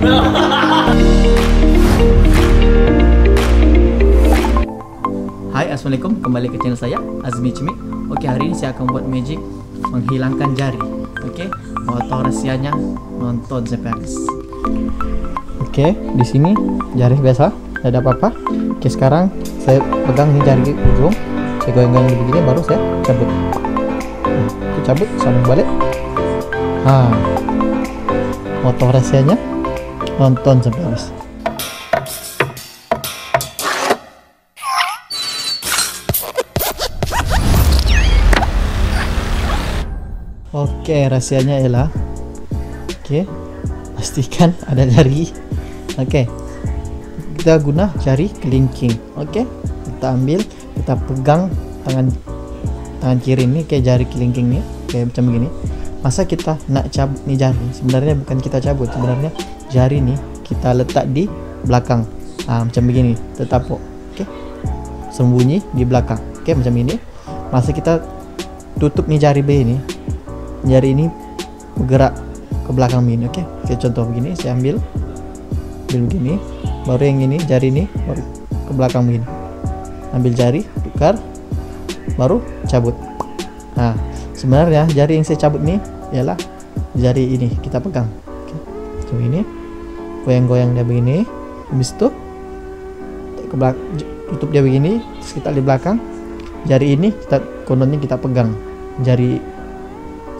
Hai Assalamualaikum. Kembali ke channel saya Azmi Cimik Oke hari ini saya akan buat magic menghilangkan jari. Oke mau motor rahasianya nonton sampai habis Oke di sini jari biasa tidak ada apa-apa. Oke sekarang saya pegang ini jari ujung. Saya goyang-goyang begini baru saya cabut. Nah, cabut sambung balik. Nah motor rahasianya nonton sampai habis Oke, rahasianya ialah Oke. Pastikan ada jari. Oke. Kita guna jari kelingking. Oke. Kita ambil, kita pegang tangan tangan kiri ini kayak jari kelingking nih, kayak macam begini. Masa kita nak cabut nih jari? Sebenarnya bukan kita cabut, sebenarnya jari nih kita letak di belakang. Ah, macam begini, tetap Oke. Sembunyi di belakang. Oke, macam ini. Masa kita tutup nih jari B ini, jari ini bergerak ke belakang begini oke okay? oke contoh begini saya ambil ambil begini baru yang ini jari ini baru ke belakang begini ambil jari tukar baru cabut nah sebenarnya jari yang saya cabut ini ialah jari ini kita pegang okay. ini goyang-goyang dia begini habis itu ke tutup dia begini terus kita di belakang jari ini kita kononnya kita pegang jari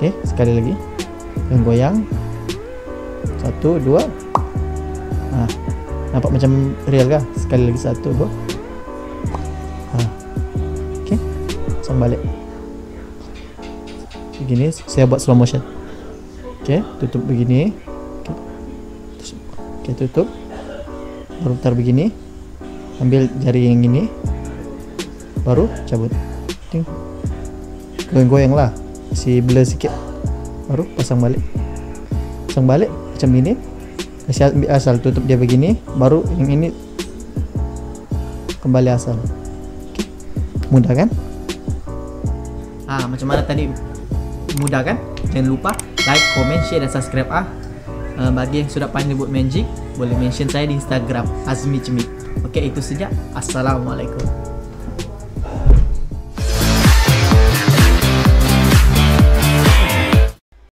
Oke, sekali lagi. Yang goyang. Satu, dua. Nah, nampak macam real kah? Sekali lagi satu, dua. Nah. Oke, sama balik. Begini, saya buat slow motion. Oke, tutup begini. Oke, tutup. Baru putar begini. Ambil jari yang ini. Baru cabut. Goyang-goyang lah si blur sikit baru pasang balik pasang balik macam ini asal, asal tutup dia begini baru yang ini kembali asal okay. mudah kan ah macam mana tadi mudah kan? Jangan lupa like comment share dan subscribe ah. Uh, bagi yang sudah pandai buat magic boleh mention saya di instagram azmi cemik oke okay, itu saja assalamualaikum